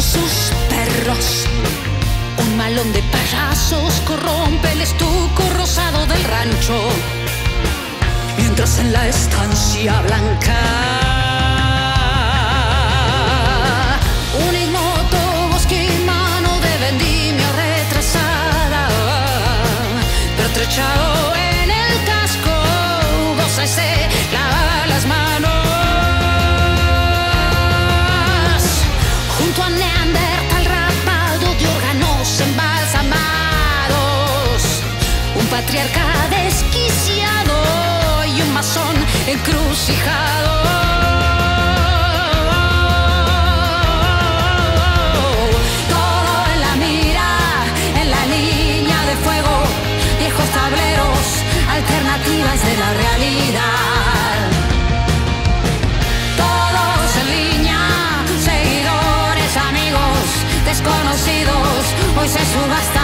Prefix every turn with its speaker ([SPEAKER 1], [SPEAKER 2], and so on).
[SPEAKER 1] sus perros. Un malón de payasos corrompe el estuco rosado del rancho. Mientras en la estancia blanca un ignoto bosquimano de vendimia retrasada, pertrechado patriarca desquiciado y un masón encrucijado. Todo en la mira, en la línea de fuego, viejos tableros, alternativas de la realidad. Todos en línea, seguidores, amigos, desconocidos, hoy se subastan